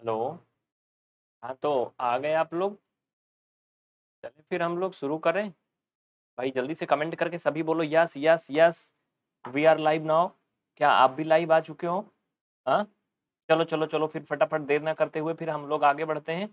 Hello. हाँ तो आ गए आप लोग। चलिए फिर हम लोग शुरू करें। भाई, जल्दी से कमेंट करके सभी बोलो, yes yes yes, we are live now. क्या आप भी लाइव आ चुके हो? हाँ? चलो चलो चलो, फिर फटाफट देर ना करते हुए फिर हम लोग आगे बढ़ते हैं।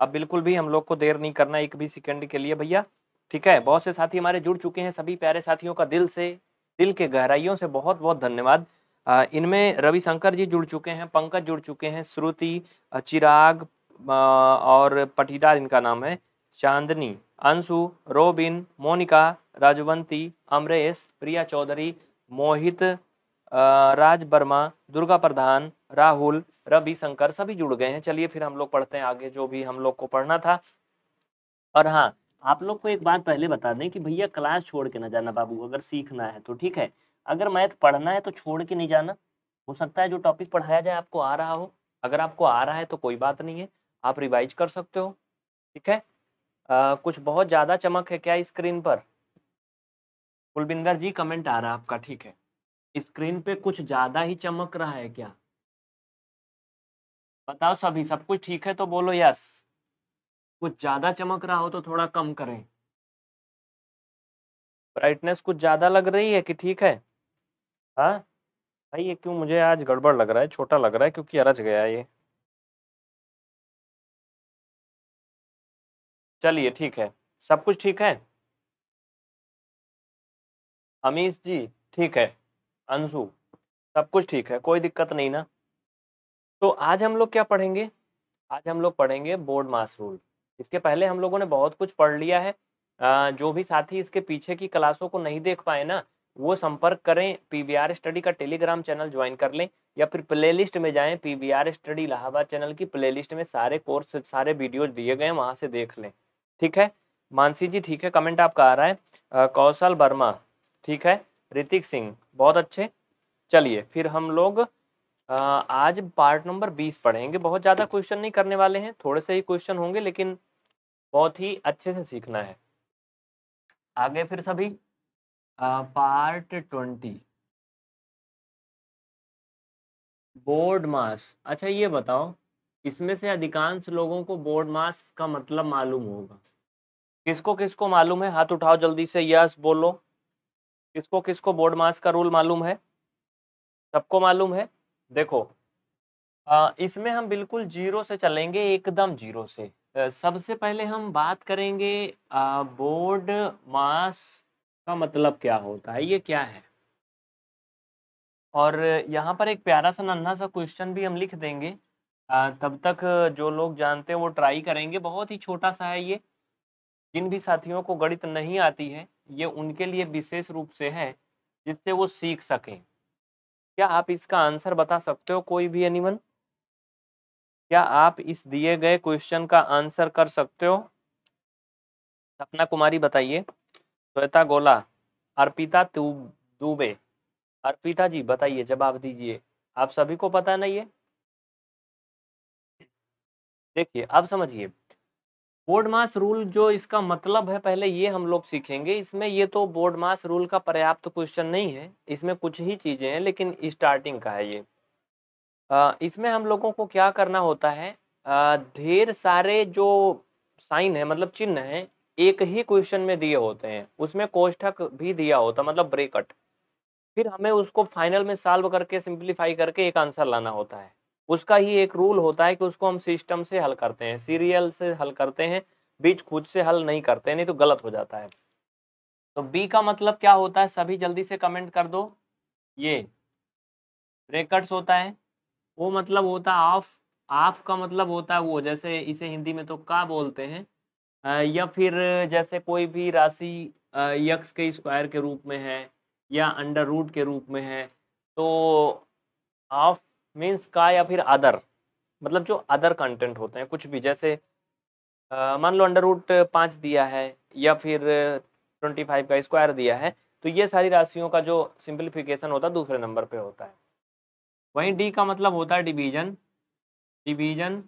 अब बिल्कुल भी हम लोग को देर नहीं करना एक भी सेकंड के लिए भैया। ठीक है? बहुत से साथी हमारे जुड़ चुके हैं सभी प्यारे साथियों का दिल से, दिल के गहराइयों से बहुत बहुत धन्यवाद। इनमें रविशंकर जी जुड़ चुके हैं, पंकज जुड़ चुके हैं, श्रुति चिराग और पटीदार इनका नाम है, चांदनी, अंशु, रोबिन, मोनिका, राजवंती, अमरेश, प्रिया चौधरी, मोहित राज वर्मा, दुर्गा प्रधान, राहुल रवि शंकर सभी जुड़ गए हैं। चलिए फिर हम लोग पढ़ते हैं आगे जो भी हम लोग को पढ़ना था। और हाँ आप लोग को एक बात पहले बता दें कि भैया क्लास छोड़ के ना जाना बाबू, अगर सीखना है तो ठीक है? अगर मैथ पढ़ना है तो छोड़ के नहीं जाना। हो सकता है जो टॉपिक पढ़ाया जाए आपको आ रहा हो। अगर आपको आ रहा है तो कोई बात नहीं है आप रिवाइज कर सकते हो। ठीक है? अ, कुछ बहुत ज़्यादा चमक है क्या स्क्रीन पर? कुलबिंदर जी कमेंट आ रहा है आपका ठीक है। स्क्रीन पे कुछ ज़्यादा ही चमक रहा है क्या? बताओ सभी सब कुछ ठीक है तो बोलो यस कुछ ज़्यादा चमक रहा हो तो थोड़ा कम करें। ब्राइटनेस कुछ ज़्यादा लग रही है कि ठीक है? हाँ? भाई ये क्यों मुझे आज गड़बड़ लग रहा है, छोटा लग रहा है क्योंकि अरज गया ये। चलिए ठीक है, सब कुछ ठीक है? अमीश जी, ठीक है, अंशु, सब कुछ ठीक है, कोई दिक्कत नहीं ना। तो आज हम लोग क्या पढ़ेंगे? आज हम लोग पढ़ेंगे बोर्ड मास रूल। इसके पहले हम लोगों ने बहुत कुछ पढ़ लिया है। जो भी साथी इसके पीछे की क्लासों को नहीं देख पाए ना वो संपर्क करें, पीवीआर स्टडी का टेलीग्राम चैनल ज्वाइन कर लें, या फिर प्लेलिस्ट में जाएँ, पीवीआर स्टडी इलाहाबाद चैनल की प्लेलिस्ट में सारे कोर्स, सारे वीडियोज़ दिए गए हैं, वहाँ से देख लें। ठीक है? मानसी जी, ठीक है, कमेंट आपका आ रहा है। कौशल वर्मा, ठीक है? ऋतिक सिंह, बहुत अच्छे। चलिए, फिर हम लोग आज पार्ट नंबर बीस पढ़ेंगे। बहुत ज़्यादा क्वेश्चन नहीं करने वाले हैं, थोड़े से ही क्वेश्चन होंगे, लेकिन बहुत ही अच्छे से सीखना है। आगे फिर सभी। Part twenty. बोर्ड मास। अच्छा ये बताओ इसमें से अधिकांश लोगों को बोर्ड मास का मतलब मालूम होगा। किसको किसको मालूम है? हाथ उठाओ जल्दी से यस बोलो। किसको किसको बोर्ड मास का रूल मालूम है? सबको मालूम है? देखो अ, इसमें हम बिल्कुल ज़ीरो से चलेंगे एकदम ज़ीरो से। सबसे पहले हम बात करेंगे अ, बोर्ड मास का मतलब क्या होता है? ये क्या है? और यहाँ पर एक प्यारा सा नन्हा सा क्वेश्चन भी हम लिख देंगे। तब तक जो लोग जानते हैं वो ट्राई करेंगे। बहुत ही छोटा सा है ये। जिन भी साथियों को गणित नहीं आती है ये उनके लिए विशेष रूप से है जिससे वो सीख सकें। क्या आप इसका आंसर बता सकते हो कोई भी एनिवन क्या आप इस दिए गए क्वेश्चन का आंसर कर सकते हो? सपना कुमारी बताइए। श्वेता गोला अर्पिता दुबे। अर्पिता जी बताइए जवाब दीजिए। आप सभी को पता नहीं है? देखिए अब समझिए। बोर्ड मास रूल जो इसका मतलब है पहले ये हम लोग सीखेंगे। इसमें ये तो बोर्ड मास रूल का पर्याप्त क्वेश्चन नहीं है। इसमें कुछ ही चीज़ें हैं लेकिन स्टार्टिंग का है ये। अ, इसमें हम लोगों को क्या करना होता है? ढेर सारे जो साइन है मतलब चिन्ह है एक ही क्वेश्चन में दिए होते हैं, उसमें कोष्ठक भी दिया होता मतलब ब्रेकट। फिर हमें उसको फाइनल में सॉल्व करके, सिंप्लीफाई करके एक आंसर लाना होता है। उसका ही एक रूल होता है कि उसको हम सिस्टम से हल करते हैं, सीरियल से हल करते हैं, बीच खुद से हल नहीं करते नहीं तो गलत हो जाता है। तो बी का मतलब क्या होता है, सभी जल्दी से कमेंट कर दो। ये ब्रेकट्स होता है, वो मतलब होता है ऑफ़ ऑफ़ का मतलब होता है वो, जैसे इसे हिंदी में तो का बोलते हैं या फिर जैसे कोई भी राशि यक्स के स्क्वायर के रूप में है या अंडर रूट के रूप में है तो ऑफ़ मीन्स का या फिर अदर मतलब जो अदर कंटेंट होते हैं, कुछ भी, जैसे मान लो अंडर रूट पाँच दिया है या फिर ट्वेंटी फाइव का स्क्वायर दिया है तो ये सारी राशियों का जो सिंप्लीफिकेशन होता है, दूसरे नंबर पे होता है। वहीं डी का मतलब होता है डिवीज़न डिवीज़न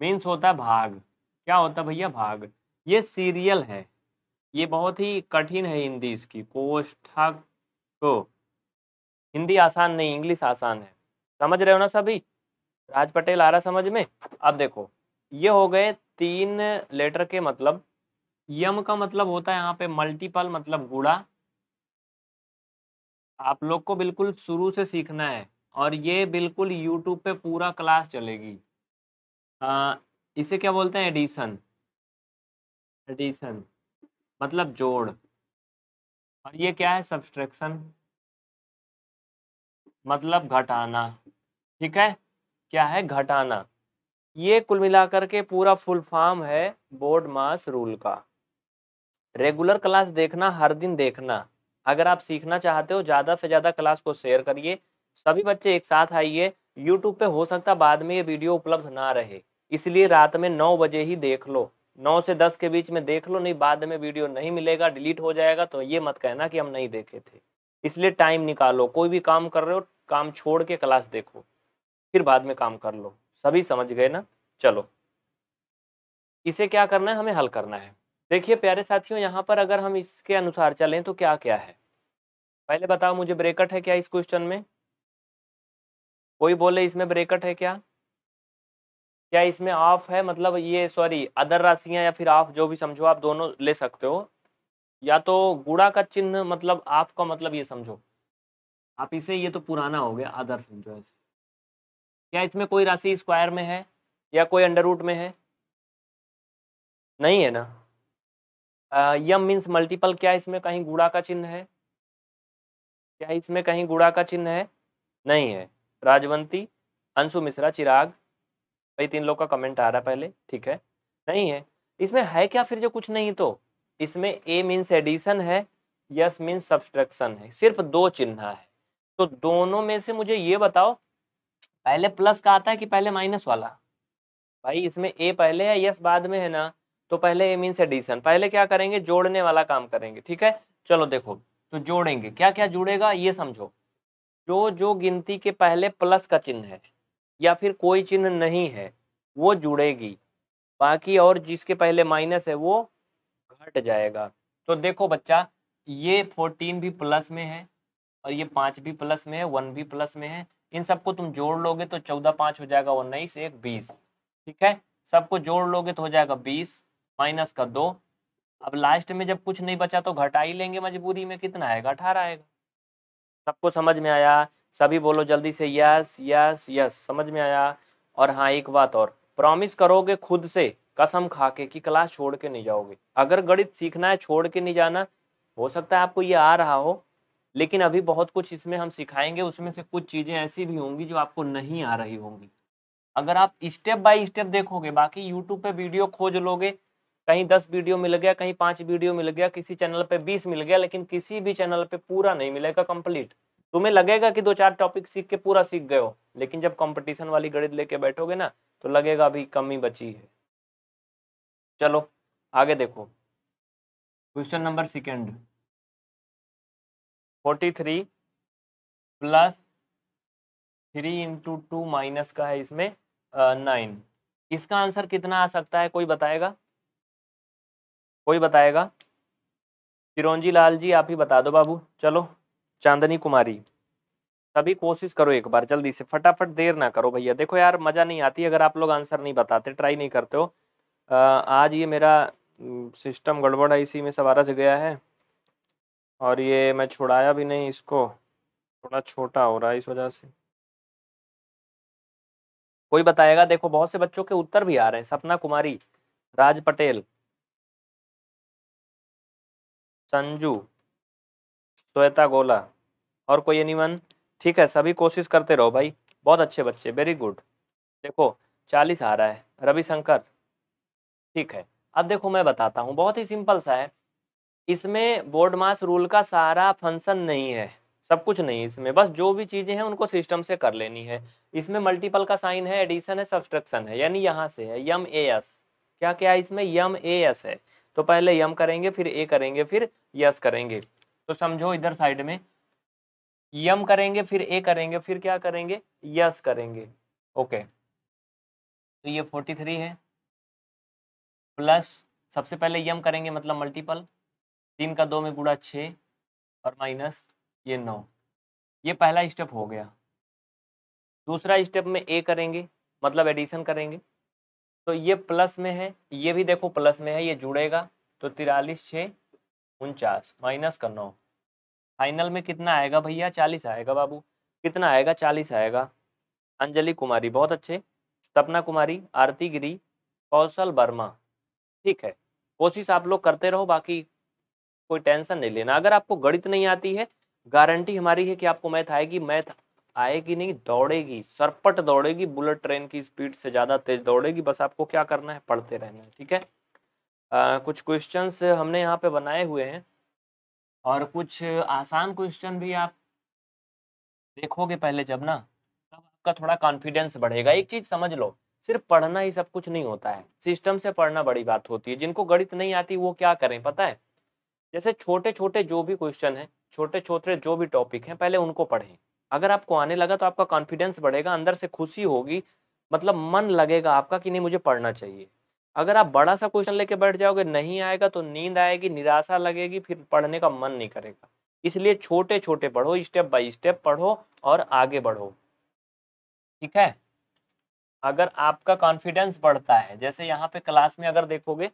मीन्स होता है भाग। क्या होता है भैया भाग? ये सीरियल है। ये बहुत ही कठिन है हिंदी इसकी। कोष्ठक। को हिंदी आसान नहीं इंग्लिश आसान है। समझ रहे हो ना सभी? राज पटेल आ रहा समझ में? अब देखो ये हो गए तीन लेटर के मतलब। यम का मतलब होता है यहाँ पे मल्टीपल मतलब गुड़ा आप लोग को बिल्कुल शुरू से सीखना है और ये बिल्कुल यूट्यूब पे पूरा क्लास चलेगी। आ, इसे क्या बोलते हैं? एडिशन एडिशन मतलब जोड़। और ये क्या है? सब्सट्रैक्शन। मतलब घटाना। ठीक है? क्या है? घटाना। ये कुल मिलाकर के पूरा फुल फॉर्म है बोर्ड मास रूल का। रेगुलर क्लास देखना, हर दिन देखना। अगर आप सीखना चाहते हो, ज़्यादा से ज़्यादा क्लास को शेयर करिए। सभी बच्चे एक साथ आइए। यूट्यूब पे हो सकता बाद में ये वीडियो उपलब्ध ना रहे। इसलिए रात में नौ बजे ही देख लो। नौ से दस के बीच में देख लो, नहीं बाद में वीडियो नहीं मिलेगा, डिलीट हो जाएगा तो ये मत कहना कि हम नहीं देखे थे। इसलिए टाइम निकालो, कोई भी काम कर रहे हो, काम छोड़ के क्लास देखो, फिर बाद में काम कर लो। सभी समझ गए ना? चलो। इसे क्या करना है? हमें हल करना है। देखिए प्यारे साथियों, यहाँ पर अगर हम इसके अनुसार चलें तो क्या क्या है? पहले बताओ, मुझे ब्रेकट है क्या इस क्वेश्चन में? कोई बोले इसमें ब्रेकट है क्या? क्या इसमें ऑफ़ है? मतलब ये सॉरी अदर राशियाँ या फिर ऑफ़ जो भी समझो आप, दोनों ले सकते हो। या तो गुड़ा का चिन्ह मतलब आप का मतलब ये समझो। आप इसे, ये तो पुराना हो गया अदर समझो ऐसे। क्या इसमें कोई राशि स्क्वायर में है? या कोई अंडर रूट में है? नहीं है ना? यम मीन्स मल्टीपल क्या इसमें कहीं गुड़ा का चिन्ह है? क्या इसमें कहीं गुड़ा का चिन्ह है? नहीं है। राजवंती, अंशु मिश्रा, चिराग भाई तीन लोग का कमेंट आ रहा है पहले, ठीक है? नहीं है। इसमें है क्या फिर जो कुछ नहीं तो? इसमें ए मीन्स एडिशन है यस मीन्स सब्सट्रैक्शन है। सिर्फ़ दो चिन्ह है। तो दोनों में से मुझे ये बताओ, पहले प्लस का आता है कि पहले माइनस वाला? भाई, इसमें ए पहले है यस बाद में है ना? तो पहले ए मीन्स एडिशन पहले क्या करेंगे? जोड़ने वाला काम करेंगे, ठीक है? चलो देखो तो जोड़ेंगे। क्या क्या जुड़ेगा? ये समझो। जो जो गिनती के पहले प्लस का चिन्ह है। या फिर कोई चिन्ह नहीं है, वो जुड़ेगी। बाकी और जिसके पहले माइनस है, वो घट जाएगा। तो देखो बच्चा, ये फोर्टीन भी प्लस में है और ये पाँच भी प्लस में है वन भी प्लस में है। इन सबको तुम जोड़ लोगे तो चौदह पाँच हो जाएगा उन्नीस, एक बीस। ठीक है? सबको जोड़ लोगे तो हो जाएगा बीस माइनस का दो। अब लास्ट में जब कुछ नहीं बचा तो घटा ही लेंगे मजबूरी में, कितना आएगा? अठारह आएगा। सबको समझ में आया? सभी बोलो जल्दी से, यस यस यस, समझ में आया? और हाँ एक बात और। प्रॉमिस करोगे खुद से, कसम खा के कि क्लास छोड़ के नहीं जाओगे। अगर गणित सीखना है, छोड़ के नहीं जाना, हो सकता है आपको ये आ रहा हो, लेकिन अभी बहुत कुछ इसमें हम सिखाएँगे, उसमें से कुछ चीज़ें ऐसी भी होंगी जो आपको नहीं आ रही होंगी। अगर आप स्टेप बाय स्टेप देखोगे, बाकी यूट्यूब पे वीडियो खोज लोगे, कहीं दस वीडियो मिल गया, कहीं पाँच वीडियो मिल गया, किसी चैनल पे बीस मिल गया, लेकिन किसी भी चैनल पे पूरा नहीं मिलेगा कंप्लीट तुम्हें लगेगा कि दो चार टॉपिक सीख के पूरा सीख गए हो, लेकिन जब कंपटीशन वाली गणित लेके बैठोगे ना तो लगेगा अभी कमी बची है। चलो, आगे देखो। Question number second forty three plus three into two minus का है इसमें नाइन इसका आंसर कितना आ सकता है, कोई बताएगा? कोई बताएगा? चिरंजी लाल जी, आप ही बता दो बाबू। चलो, चांदनी कुमारी। सभी कोशिश करो एक बार जल्दी से। फटाफट देर ना करो भैया। देखो यार मज़ा नहीं आती अगर आप लोग आंसर नहीं बताते ट्राई नहीं करते हो। आ, आज ये मेरा सिस्टम गड़बड़ है इसी में सवारज गया है। और ये मैं छुड़ाया भी नहीं इसको। थोड़ा छोटा हो रहा है इस वजह से। कोई बताएगा? देखो बहुत से बच्चों के उत्तर भी आ रहे हैं। सपना कुमारी राज पटेल। संजू श्वेता गोला। और कोई एनीवन ठीक है, सभी कोशिश करते रहो भाई। बहुत अच्छे बच्चे वेरी गुड देखो, चालीस आ रहा है, रविशंकर। ठीक है, अब देखो मैं बताता हूँ, बहुत ही सिंपल सा है। इसमें बोर्ड मास रूल का सारा फ़ंक्शन नहीं है, सब कुछ नहीं इसमें, बस जो भी चीज़ें हैं उनको सिस्टम से कर लेनी है। इसमें मल्टीपल का साइन है एडिशन है सब्सट्रक्शन है, यानी यहाँ से है, यम ए एस। क्या क्या इसमें? यम ए एस है। तो पहले यम करेंगे, फिर ए करेंगे, फिर यस करेंगे। तो समझो इधर साइड में यम करेंगे, फिर ए करेंगे, फिर क्या करेंगे? यस करेंगे। ओके। तो ये फोर्टी थ्री है। प्लस सबसे पहले यम करेंगे मतलब मल्टीपल। तीन का दो में गुड़ा छ और माइनस ये नौ। ये पहला स्टेप हो गया। दूसरा स्टेप में ए करेंगे मतलब एडिशन करेंगे। तो ये प्लस में है, ये भी देखो प्लस में है, ये जुड़ेगा। तो तिरालीस, छः, उनचास, माइनस का नौ। फाइनल में कितना आएगा भैया? चालीस आएगा बाबू। कितना आएगा? चालीस आएगा। अंजलि कुमारी बहुत अच्छे। सपना कुमारी आरती गिरी कौशल वर्मा। ठीक है कोशिश आप लोग करते रहो बाकी कोई टेंशन नहीं लेना। अगर आपको गणित नहीं आती है गारंटी हमारी है कि आपको मैथ आएगी। मैथ आएगी नहीं दौड़ेगी। सरपट दौड़ेगी बुलेट ट्रेन की स्पीड से ज़्यादा तेज दौड़ेगी। बस आपको क्या करना है? पढ़ते रहना है ठीक है? आ, कुछ क्वेश्चंस हमने यहाँ पे बनाए हुए हैं। और कुछ आसान क्वेश्चन भी आप देखोगे पहले जब ना, तब आपका थोड़ा कॉन्फिडेंस बढ़ेगा। एक चीज़ समझ लो, सिर्फ़ पढ़ना ही सब कुछ नहीं होता है। सिस्टम से पढ़ना बड़ी बात होती है। जिनको गणित नहीं आती, वो क्या करें पता है? जैसे छोटे छोटे जो भी क्वेश्चन है छोटे छोटे जो भी टॉपिक हैं, पहले उनको पढ़ें। अगर आपको आने लगा तो आपका कॉन्फिडेंस बढ़ेगा, अंदर से खुशी होगी। मतलब मन लगेगा आपका कि नहीं, मुझे पढ़ना चाहिए। अगर आप बड़ा सा क्वेश्चन लेके बैठ जाओगे, नहीं आएगा तो नींद आएगी, निराशा लगेगी, फिर पढ़ने का मन नहीं करेगा। इसलिए छोटे छोटे पढ़ो, स्टेप बाय स्टेप पढ़ो और आगे बढ़ो। ठीक है? अगर आपका कॉन्फिडेंस बढ़ता है, जैसे यहाँ पे क्लास में अगर देखोगे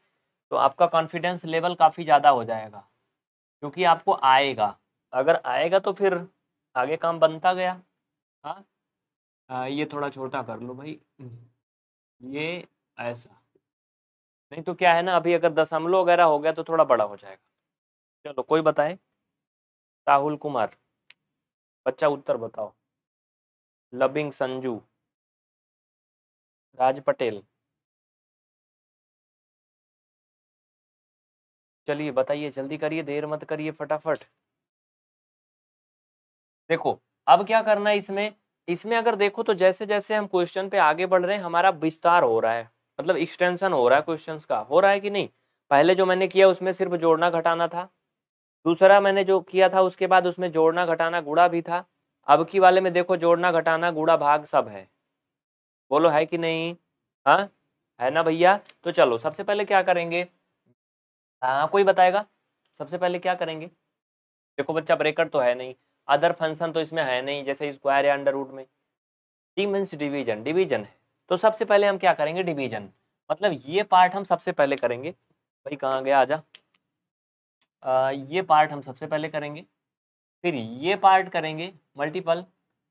तो आपका कॉन्फिडेंस लेवल काफ़ी ज़्यादा हो जाएगा, क्योंकि आपको आएगा। अगर आएगा तो फिर आगे काम बनता गया। हाँ? ये थोड़ा छोटा कर लो भाई। ये ऐसा। नहीं तो क्या है ना, अभी अगर दशमलव वगैरह हो गया तो थोड़ा बड़ा हो जाएगा। चलो, कोई बताए? राहुल कुमार। बच्चा उत्तर बताओ। लबिंग संजू। राज पटेल। चलिए, बताइए, जल्दी करिए, देर मत करिए, फटाफट। देखो, अब क्या करना है इसमें? इसमें अगर देखो तो जैसे जैसे हम क्वेश्चन पे आगे बढ़ रहे हैं, हमारा विस्तार हो रहा है। मतलब एक्सटेंशन हो रहा है क्वेश्चंस का। हो रहा है कि नहीं? पहले जो मैंने किया उसमें सिर्फ़ जोड़ना घटाना था। दूसरा मैंने जो किया था उसके बाद उसमें जोड़ना घटाना गुड़ा भी था। अब की वाले में देखो जोड़ना घटाना गुड़ा भाग सब है। बोलो है कि नहीं? हाँ? है ना भैया? तो चलो, सबसे पहले क्या करेंगे? हाँ कोई बताएगा? सबसे पहले क्या करेंगे? देखो बच्चा ब्रेकर तो है नहीं। अदर फ़ंक्शन तो इसमें है नहीं, जैसे स्क्वायर या अंडर रूट में। डी डिवीज़न डिवीज़न है। तो सबसे पहले हम क्या करेंगे? डिवीज़न मतलब ये पार्ट हम सबसे पहले करेंगे। भाई कहाँ गया? आजा। आ, ये पार्ट हम सबसे पहले करेंगे। फिर ये पार्ट करेंगे मल्टीपल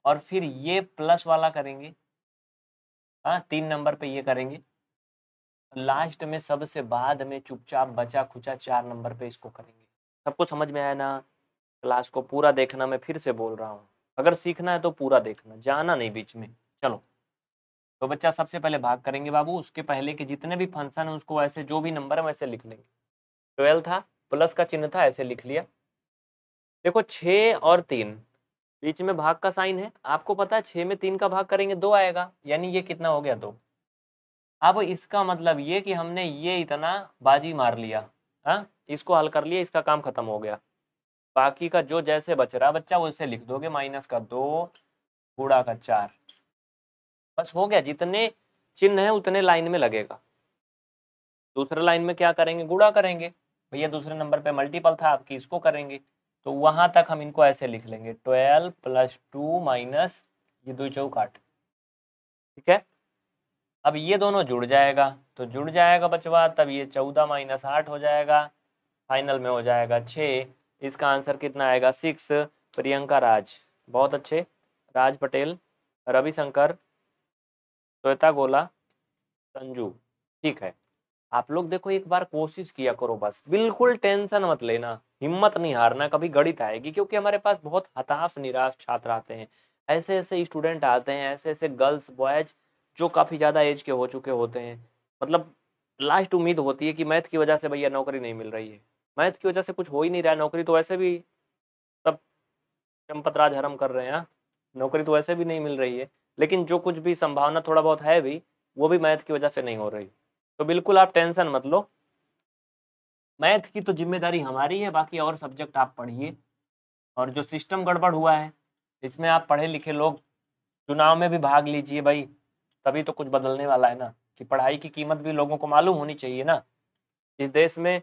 और फिर ये प्लस वाला करेंगे। हाँ तीन नंबर पे ये करेंगे। लास्ट में सबसे बाद में चुपचाप बचा खुचा चार नंबर पे इसको करेंगे। सबको समझ में आया ना? क्लास को पूरा देखना मैं फिर से बोल रहा हूँ। अगर सीखना है तो पूरा देखना जाना नहीं बीच में। चलो। तो बच्चा सबसे पहले भाग करेंगे बाबू, उसके पहले के जितने भी फ़ंक्शन है उसको ऐसे जो भी नंबर है वैसे लिख लेंगे। ट्वेल्व था, प्लस का चिन्ह था, ऐसे लिख लिया। देखो छ और तीन, बीच में भाग का साइन है। आपको पता है छः में तीन का भाग करेंगे, दो आएगा, यानी ये कितना हो गया दो। अब इसका मतलब ये कि हमने ये इतना बाजी मार लिया हाँ इसको हल कर लिया, इसका काम खत्म हो गया। बाकी का जो जैसे बच रहा, बच्चा वैसे लिख दोगे, माइनस का दो गुड़ा का चार। बस हो गया, जितने चिन्ह है उतने लाइन में लगेगा। दूसरे लाइन में क्या करेंगे? गुड़ा करेंगे। भैया, दूसरे नंबर पे मल्टीपल था आपकी इसको करेंगे? तो वहाँ तक हम इनको ऐसे लिख लेंगे ट्वेल्व प्लस टू माइनस ये दो चौक आठ। ठीक है? अब ये दोनों जुड़ जाएगा तो जुड़ जाएगा बचवा, तब ये चौदह माइनस आठ हो जाएगा फाइनल में हो जाएगा छ। इसका आंसर कितना आएगा? सिक्स प्रियंका राज। बहुत अच्छे। राज पटेल, रविशंकर श्वेता गोला संजू, ठीक है। आप लोग देखो एक बार कोशिश किया करो बस। बिल्कुल टेंशन मत लेना, हिम्मत नहीं हारना, कभी गणित आएगी, क्योंकि हमारे पास बहुत हताश, निराश छात्र आते हैं। ऐसे ऐसे स्टूडेंट आते हैं ऐसे ऐसे गर्ल्स, बॉयज़, जो काफ़ी ज़्यादा एज के हो चुके होते हैं। मतलब लास्ट उम्मीद होती है कि मैथ की वजह से भैया नौकरी नहीं मिल रही है। मैथ की वजह से कुछ हो ही नहीं रहा नौकरी तो वैसे भी सब चंपत राज हरम कर रहे हैं हाँ। नौकरी तो वैसे भी नहीं मिल रही है। लेकिन जो कुछ भी संभावना थोड़ा बहुत है भी, वो भी मैथ की वजह से नहीं हो रही। तो बिल्कुल आप टेंशन मत लो। मैथ की तो ज़िम्मेदारी हमारी है, बाकी और सब्जेक्ट आप पढ़िए। और जो सिस्टम गड़बड़ हुआ है इसमें आप पढ़े लिखे लोग, चुनाव में भी भाग लीजिए भाई, तभी तो कुछ बदलने वाला है ना। कि पढ़ाई की कीमत भी लोगों को मालूम होनी चाहिए ना। इस देश में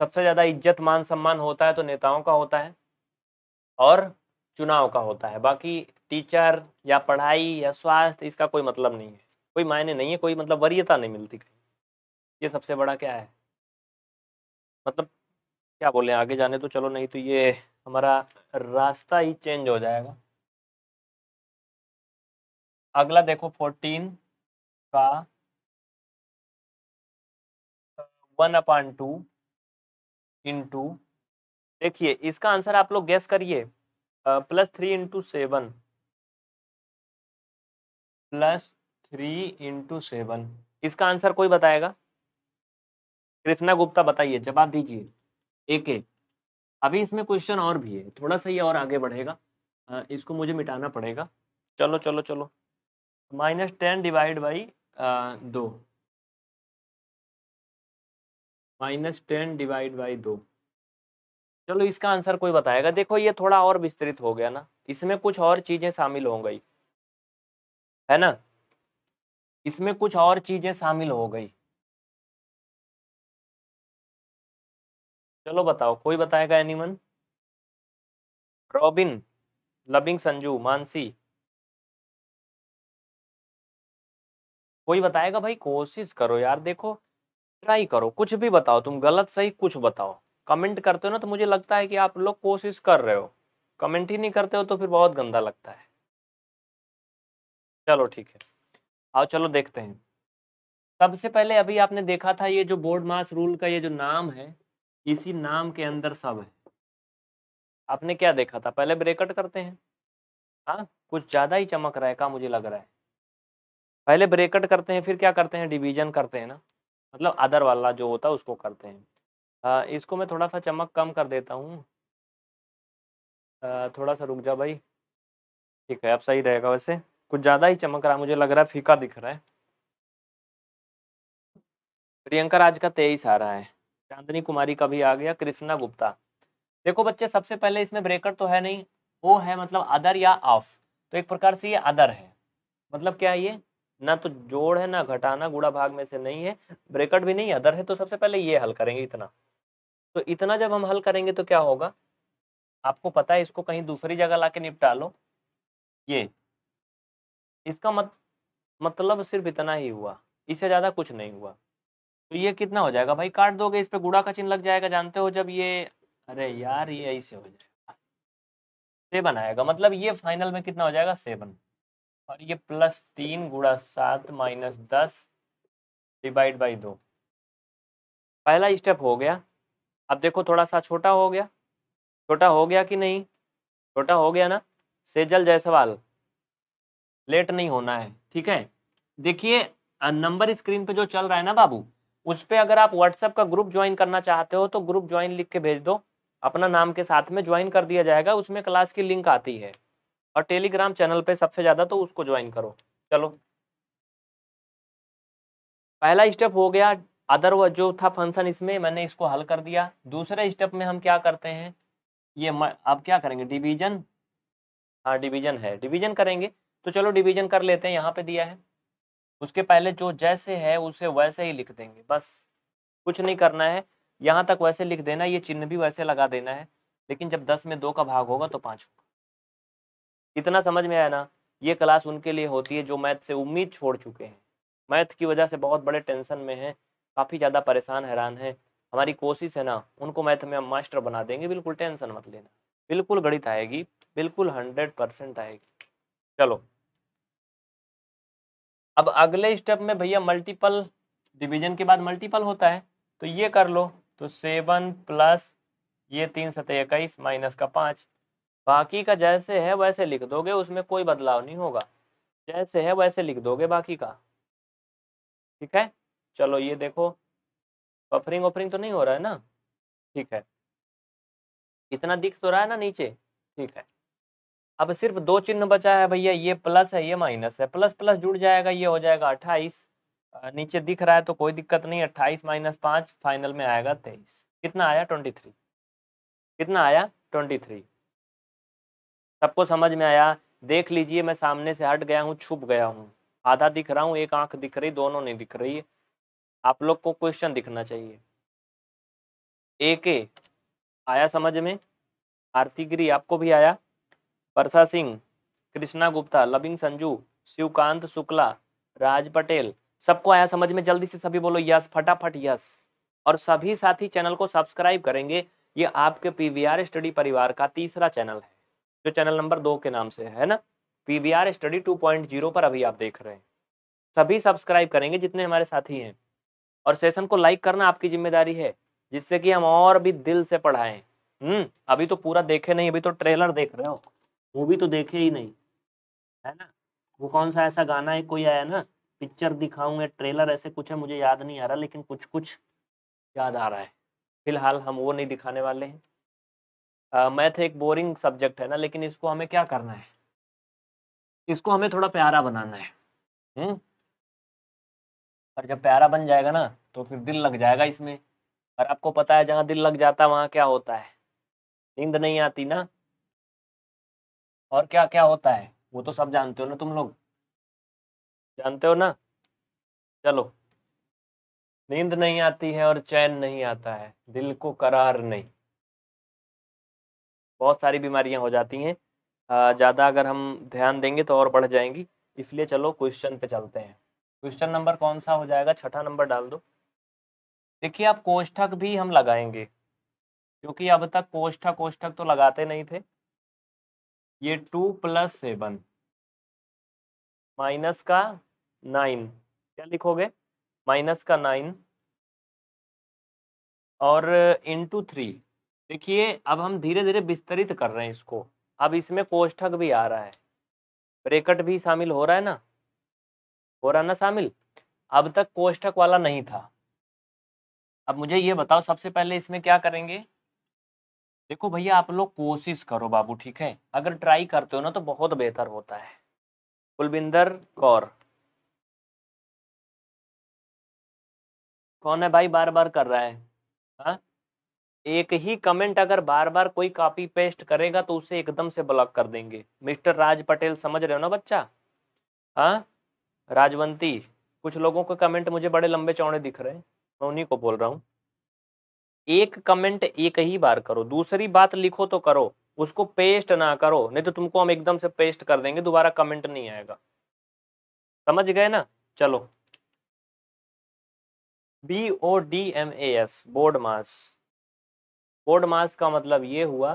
सबसे ज़्यादा इज़्ज़त मान सम्मान होता है तो नेताओं का होता है और चुनाव का होता है। बाकी टीचर या पढ़ाई या स्वास्थ्य, इसका कोई मतलब नहीं है। कोई मायने नहीं है, कोई मतलब वरीयता नहीं मिलती कहीं। ये सबसे बड़ा क्या है? मतलब क्या बोले, आगे जाने तो चलो, नहीं तो ये हमारा रास्ता ही चेंज हो जाएगा। अगला देखो फोर्टीन का वन अपान टू इंटू देखिए, इसका आंसर आप लोग गैस करिए। Plus three into seven plus three into seven. इसका आंसर कोई बताएगा? कृष्णा गुप्ता, बताइए, जवाब दीजिए। एक एक अभी इसमें क्वेश्चन और भी है, थोड़ा सा ये और आगे बढ़ेगा। इसको मुझे मिटाना पड़ेगा। चलो चलो चलो। माइनस टेन डिवाइड बाई दो। माइनस टेन डिवाइड बाई दो। चलो, इसका आंसर कोई बताएगा? देखो, ये थोड़ा और विस्तृत हो गया ना। इसमें कुछ और चीज़ें शामिल हो गई है ना? इसमें कुछ और चीज़ें शामिल हो गई। चलो बताओ, कोई बताएगा anyone Robin loving Sanju, Mansi. कोई बताएगा भाई, कोशिश करो यार, देखो ट्राई करो, कुछ भी बताओ, तुम गलत सही कुछ बताओ। कमेंट करते हो ना तो मुझे लगता है कि आप लोग कोशिश कर रहे हो। कमेंट ही नहीं करते हो तो फिर बहुत गंदा लगता है। चलो ठीक है। आओ चलो देखते हैं। सबसे पहले अभी आपने देखा था ये जो बोर्ड मास रूल का ये जो नाम है इसी नाम के अंदर सब है। आपने क्या देखा था? पहले ब्रेकट करते हैं। हाँ कुछ ज़्यादा ही चमक रहा है का मुझे लग रहा है। पहले ब्रेकट करते हैं फिर क्या करते हैं? डिवीज़न करते हैं ना। मतलब अदर वाला जो होता है उसको करते हैं। आ, इसको मैं थोड़ा सा चमक कम कर देता हूँ। थोड़ा सा रुक जा भाई। ठीक है अब सही रहेगा वैसे। कुछ ज़्यादा ही चमक रहा मुझे लग रहा है फीका दिख रहा है। प्रियंका राज का तेईस आ रहा है। चांदनी कुमारी का भी आ गया, कृष्णा गुप्ता। देखो बच्चे, सबसे पहले इसमें ब्रेकर तो है नहीं, वो है मतलब अदर या ऑफ़। तो एक प्रकार से ये अदर है। मतलब क्या है ये? ना तो जोड़ है, ना घटाना, गुड़ा भाग में से नहीं है। ब्रेकट भी नहीं अदर है तो सबसे पहले ये हल करेंगे इतना। तो इतना जब हम हल करेंगे तो क्या होगा? आपको पता है इसको कहीं दूसरी जगह लाके निपटा लो। ये इसका मत मतलब सिर्फ़ इतना ही हुआ, इससे ज़्यादा कुछ नहीं हुआ। तो ये कितना हो जाएगा? भाई काट दोगे, इस पर गुड़ा का चिन्ह लग जाएगा, जानते हो? जब ये, अरे यार, ये ऐसे हो जाएगा। सेवन आएगा मतलब ये फाइनल में कितना हो जाएगा? सेवन और ये प्लस तीन गुड़ा सात माइनस दस डिवाइड बाई दो। पहला स्टेप हो गया। अब देखो, थोड़ा सा छोटा हो गया। छोटा हो गया कि नहीं? छोटा हो गया ना? सेजल जायसवाल लेट नहीं होना है, ठीक है? देखिए नंबर स्क्रीन पे जो चल रहा है ना बाबू, उस पर अगर आप व्हाट्सएप का ग्रुप ज्वाइन करना चाहते हो तो ग्रुप ज्वाइन लिख के भेज दो। अपना नाम के साथ में ज्वाइन कर दिया जाएगा, उसमें क्लास की लिंक आती है। और टेलीग्राम चैनल पे सबसे ज़्यादा तो उसको ज्वाइन करो। चलो। पहला स्टेप हो गया अदर जो था फ़ंक्शन इसमें, मैंने इसको हल कर दिया। दूसरे स्टेप में हम क्या करते हैं? ये अब क्या करेंगे? डिवीज़न हाँ डिवीज़न है। डिवीज़न करेंगे। तो चलो डिवीज़न कर लेते हैं, यहाँ पे दिया है। उसके पहले जो जैसे है, उसे वैसे ही लिख देंगे, बस। कुछ नहीं करना है, यहाँ तक वैसे लिख देना, ये चिन्ह भी वैसे लगा देना है, लेकिन जब दस में दो का भाग होगा तो पाँच होगा। इतना समझ में आया ना? ये क्लास उनके लिए होती है, जो मैथ से उम्मीद छोड़ चुके हैं। मैथ की वजह से बहुत बड़े टेंशन में हैं, काफ़ी ज़्यादा परेशान, हैरान है। हमारी कोशिश है ना, उनको मैथ में हम मास्टर बना देंगे, बिल्कुल टेंशन मत लेना। बिल्कुल गणित आएगी, बिल्कुल हंड्रेड परसेंट आएगी। चलो। अब अगले स्टेप में भैया मल्टीपल डिवीज़न के बाद मल्टीपल होता है तो ये कर लो तो सेवन प्लस ये तीन सतह इक्कीस माइनस का पाँच। बाकी का जैसे है वैसे लिख दोगे, उसमें कोई बदलाव नहीं होगा। जैसे है वैसे लिख दोगे बाकी का। ठीक है? चलो ये देखो बफरिंग वफरिंग तो नहीं हो रहा है ना? ठीक है। इतना दिख तो रहा है ना नीचे? ठीक है। अब सिर्फ़ दो चिन्ह बचा है भैया, ये प्लस है, ये माइनस है। प्लस प्लस जुड़ जाएगा, ये हो जाएगा अट्ठाईस। नीचे दिख रहा है तो कोई दिक्कत नहीं, अट्ठाईस माइनस पाँच, फाइनल में आएगा तेईस। कितना आया? Twenty three. कितना आया? Twenty three. सबको समझ में आया? देख लीजिए, मैं सामने से हट गया हूँ, छुप गया हूँ। आधा दिख रहा हूँ, एक आँख दिख रही, दोनों नहीं दिख रही। है आप लोग को क्वेश्चन दिखना चाहिए। ए आया समझ में? आरती गिरी, आपको भी आया? परसा सिंह, कृष्णा गुप्ता लविंग संजू, शिवकांत शुक्ला, राज पटेल, सबको आया समझ में, जल्दी से सभी बोलो यस, फटाफट यस। और सभी साथी चैनल को सब्सक्राइब करेंगे, ये आपके पीवीआर स्टडी परिवार का तीसरा चैनल है, जो चैनल नंबर दो के नाम से है ना? पीवीआर स्टडी 2.0 पर अभी आप देख रहे हैं। सभी सब्सक्राइब करेंगे, जितने हमारे साथी हैं। और सेशन को लाइक करना आपकी ज़िम्मेदारी है, जिससे कि हम और भी दिल से पढ़ाएँ। हम्म अभी तो पूरा देखे नहीं, अभी तो ट्रेलर देख रहे हो। मूवी तो देखे ही नहीं, है ना? वो कौन सा ऐसा गाना है? कोई आया ना, पिक्चर दिखाऊँगे ट्रेलर, ऐसे कुछ है, मुझे याद नहीं आ रहा, लेकिन कुछ कुछ याद आ रहा है। फ़िलहाल हम वो नहीं दिखाने वाले हैं। मैथ एक बोरिंग सब्जेक्ट है ना, लेकिन इसको हमें क्या करना है? इसको हमें थोड़ा प्यारा बनाना है हम्म? और जब प्यारा बन जाएगा ना तो फिर दिल लग जाएगा इसमें। और आपको पता है, जहाँ दिल लग जाता है, वहाँ क्या होता है? नींद नहीं आती ना और क्या क्या होता है? वो तो सब जानते हो ना तुम लोग। जानते हो ना? चलो। नींद नहीं आती है और चैन नहीं आता है। दिल को करार नहीं। बहुत सारी बीमारियाँ हो जाती हैं। ज़्यादा अगर हम ध्यान देंगे तो और बढ़ जाएँगी। इसलिए चलो क्वेश्चन पे चलते हैं। क्वेश्चन नंबर कौन सा हो जाएगा? छठा नंबर डाल दो। देखिए, आप कोष्ठक भी हम लगाएँगे। क्योंकि अब तक कोष्ठक कोष्ठक तो लगाते नहीं थे। ये टू प्लस सेवन। माइनस का नाइन। क्या लिखोगे? माइनस का नाइन। और इंटू थ्री देखिए, अब हम धीरे धीरे विस्तरित कर रहे हैं इसको। अब इसमें कोष्ठक भी आ रहा है। ब्रेकट भी शामिल हो रहा है ना? हो रहा ना शामिल? अब तक कोष्ठक वाला नहीं था। अब मुझे ये बताओ, सबसे पहले इसमें क्या करेंगे? देखो भैया, आप लोग कोशिश करो बाबू, ठीक है? अगर ट्राई करते हो ना तो बहुत बेहतर होता है। कुलबिंदर कौर। कौन है भाई? बार बार कर रहा है। हा? एक ही कमेंट अगर बार बार कोई कॉपी पेस्ट करेगा तो उसे एकदम से ब्लॉक कर देंगे। मिस्टर राज पटेल, समझ रहे हो ना बच्चा? हाँ? राजवंती, कुछ लोगों के कमेंट मुझे बड़े लंबे चौड़े दिख रहे हैं। मैं उन्हीं को बोल रहा हूँ। एक कमेंट एक ही बार करो, दूसरी बात लिखो तो करो, उसको पेस्ट ना करो, नहीं तो तुमको हम एकदम से पेस्ट कर देंगे, दोबारा कमेंट नहीं आएगा। समझ गए ना? चलो। B O D M A S BODMAS BODMAS का मतलब ये हुआ,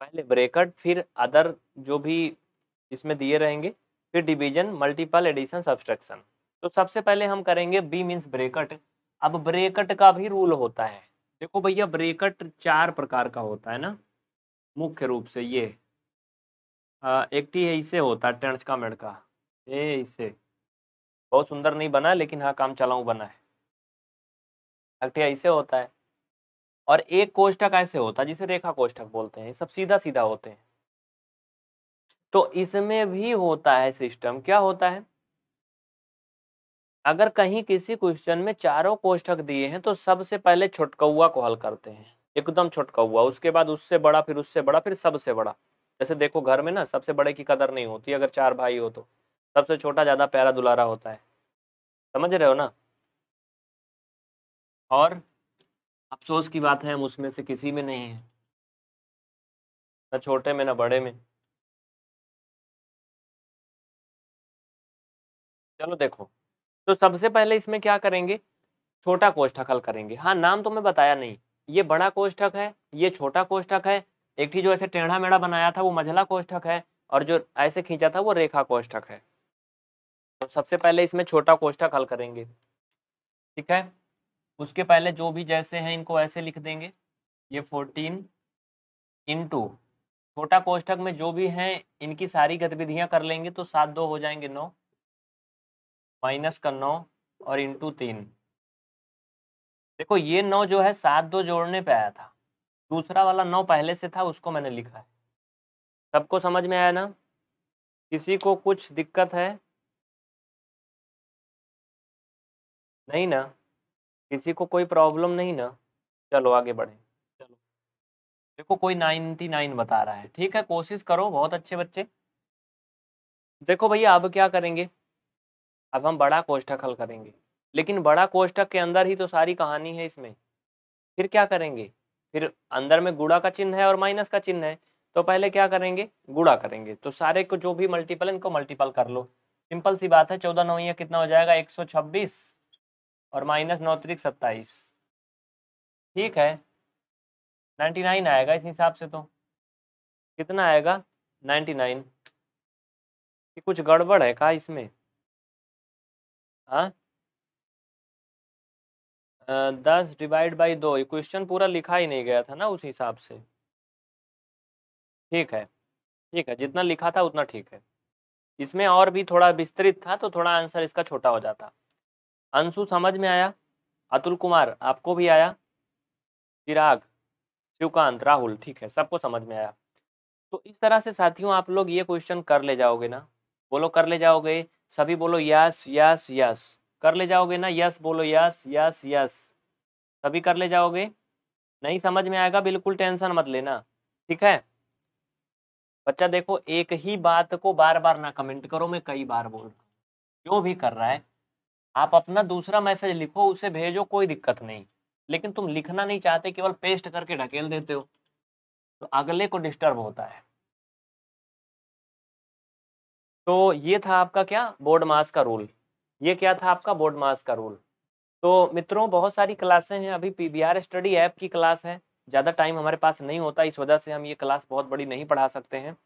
पहले ब्रेकट फिर अदर जो भी इसमें दिए रहेंगे, फिर डिवीज़न मल्टीपल एडिशन सब्सट्रैक्शन तो सबसे पहले हम करेंगे बी मीन्स ब्रेकट अब ब्रेकट का भी रूल होता है। देखो भैया ब्रेकट चार प्रकार का होता है ना, मुख्य रूप से ये। एक टी ऐसे होता है, टेंस का मेड़ का ए इसे बहुत सुंदर नहीं बना, लेकिन हाँ काम चलाऊ बना है। अगठे ऐसे होता है। और एक कोष्ठक ऐसे होता है, जिसे रेखा कोष्ठक बोलते हैं। सब सीधा सीधा होते हैं। तो इसमें भी होता है सिस्टम क्या होता है? अगर कहीं किसी क्वेश्चन में चारों कोष्ठक दिए हैं तो सबसे पहले छुटकौआ को हल करते हैं। एकदम छुटकौआ उसके बाद उससे बड़ा, फिर उससे बड़ा, फिर सबसे बड़ा। जैसे देखो घर में ना, सबसे बड़े की कदर नहीं होती, अगर चार भाई हो तो। सबसे छोटा ज़्यादा प्यारा दुलारा होता है। समझ रहे हो ना? और अफसोस की बात है, हम उसमें से किसी में नहीं है। ना छोटे में, न बड़े में। चलो देखो। तो सबसे पहले इसमें क्या करेंगे? छोटा कोष्ठक हल करेंगे। हाँ नाम तो मैं बताया नहीं। ये बड़ा कोष्ठक है, ये छोटा कोष्ठक है। एक ही जो ऐसे टेढ़ा मेढ़ा बनाया था, वो मझला कोष्ठक है और जो ऐसे खींचा था, वो रेखा कोष्ठक है। तो सबसे पहले इसमें छोटा कोष्ठक हल करेंगे। ठीक है? उसके पहले जो भी जैसे हैं, इनको ऐसे लिख देंगे। ये फोर्टीन इंटू छोटा कोष्ठक में जो भी हैं, इनकी सारी गतिविधियाँ कर लेंगे तो सात दो हो जाएँगे नौ। माइनस का नौ और इंटू तीन। देखो, ये नौ जो है, सात दो जोड़ने पे आया था। दूसरा वाला नौ पहले से था, उसको मैंने लिखा है। सबको समझ में आया ना? किसी को कुछ दिक्कत है? नहीं ना? किसी को कोई प्रॉब्लम नहीं ना? चलो, आगे बढ़े। चलो। देखो, कोई नाइन्टी नाइन बता रहा है। ठीक है, कोशिश करो, बहुत अच्छे बच्चे। देखो भैया, अब क्या करेंगे? अब हम बड़ा कोष्ठक हल करेंगे। लेकिन बड़ा कोष्ठक के अंदर ही तो सारी कहानी है इसमें। फिर क्या करेंगे? फिर अंदर में गुड़ा का चिन्ह है और माइनस का चिन्ह है तो पहले क्या करेंगे? गुड़ा करेंगे। तो सारे को जो भी मल्टीपल इनको मल्टीपल कर लो। सिंपल सी बात है, चौदह नौ कितना हो जाएगा? एक सौ छब्बीस और माइनस नौ त्रिक सत्ताईस। ठीक है। नाइन्टी नाइन आएगा इस हिसाब से तो। कितना आएगा? Ninety nine. कुछ गड़बड़ है का इसमें? हाँ। दस डिवाइड बाई दो क्वेश्चन पूरा लिखा ही नहीं गया था ना उस हिसाब से। ठीक है ठीक है, जितना लिखा था उतना ठीक है। इसमें और भी थोड़ा विस्तृत था तो थोड़ा आंसर इसका छोटा हो जाता। अंशु, समझ में आया? अतुल कुमार, आपको भी आया? चिराग, शिवकांत, राहुल, ठीक है, सबको समझ में आया। तो इस तरह से साथियों आप लोग ये क्वेश्चन कर ले जाओगे ना? बोलो, कर ले जाओगे? सभी बोलो यस यस यस। कर ले जाओगे ना? यस बोलो यस यस यस। सभी कर ले जाओगे? नहीं समझ में आएगा, बिल्कुल टेंशन मत लेना। ठीक है? बच्चा देखो, एक ही बात को बार बार ना कमेंट करो, मैं कई बार बोल रहा जो भी कर रहा है, आप अपना दूसरा मैसेज लिखो, उसे भेजो, कोई दिक्कत नहीं। लेकिन तुम लिखना नहीं चाहते, केवल पेस्ट करके ढकेल देते हो। तो अगले को डिस्टर्ब होता है। तो ये था आपका क्या? बोर्ड मास का रूल ये क्या था आपका? बोर्ड मास का रूल तो मित्रों, बहुत सारी क्लासें हैं अभी पीबीआर स्टडी ऐप की क्लास है। ज़्यादा टाइम हमारे पास नहीं होता, इस वजह से हम ये क्लास बहुत बड़ी नहीं पढ़ा सकते हैं।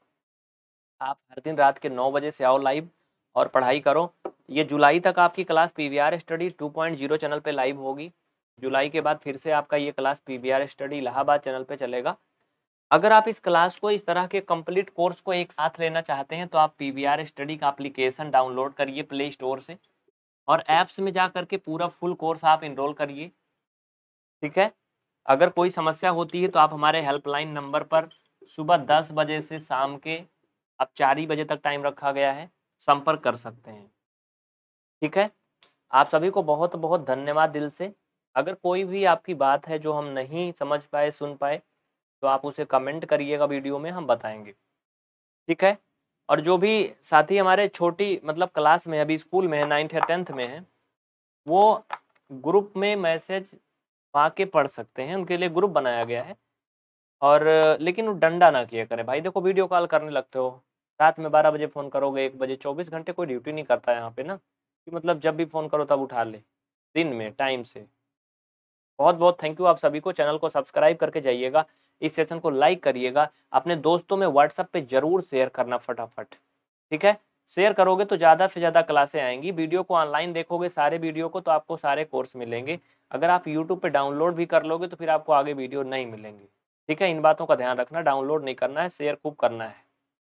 आप हर दिन रात के नौ बजे से आओ लाइव और पढ़ाई करो। ये जुलाई तक आपकी क्लास पी स्टडी 2.0 चैनल पे लाइव होगी। जुलाई के बाद फिर से आपका ये class P study Allahabad channel पे चलेगा। अगर आप इस क्लास को इस तरह के कंप्लीट कोर्स को एक साथ लेना चाहते हैं तो आप पी वी आर स्टडी का एप्लीकेशन डाउनलोड करिए प्ले स्टोर से और ऐप्स में जा करके पूरा फुल कोर्स आप इनरोल करिए। ठीक है? अगर कोई समस्या होती है तो आप हमारे हेल्पलाइन नंबर पर सुबह दस बजे से शाम के, अब चार ही बजे तक टाइम रखा गया है, संपर्क कर सकते हैं। ठीक है? आप सभी को बहुत बहुत धन्यवाद दिल से। अगर कोई भी आपकी बात है जो हम नहीं समझ पाए, सुन पाए तो आप उसे कमेंट करिएगा वीडियो में, हम बताएँगे। ठीक है? और जो भी साथी हमारे छोटी मतलब क्लास में, अभी स्कूल में है नाइन्थ या टेंथ में है, वो ग्रुप में मैसेज पा के पढ़ सकते हैं, उनके लिए ग्रुप बनाया गया है। और, लेकिन वो डंडा ना किया करें। भाई देखो, वीडियो कॉल करने लगते हो। रात में बारह बजे फ़ोन करोगे, एक बजे चौबीस घंटे कोई ड्यूटी नहीं करता है यहाँ पे ना। कि मतलब जब भी फ़ोन करो तब उठा ले, दिन में, टाइम से। बहुत बहुत थैंक यू आप सभी को। चैनल को सब्सक्राइब करके जाइएगा। इस सेशन को लाइक करिएगा। अपने दोस्तों में व्हाट्सएप पे ज़रूर शेयर करना फटाफट। ठीक है? शेयर करोगे तो ज़्यादा से ज़्यादा क्लासें आएँगी। वीडियो को ऑनलाइन देखोगे, सारे वीडियो को तो आपको सारे कोर्स मिलेंगे। अगर आप यूट्यूब पर डाउनलोड भी कर लोगे तो फिर आपको आगे वीडियो नहीं मिलेंगे। ठीक है? इन बातों का ध्यान रखना डाउनलोड नहीं करना है शेयर खूब करना है।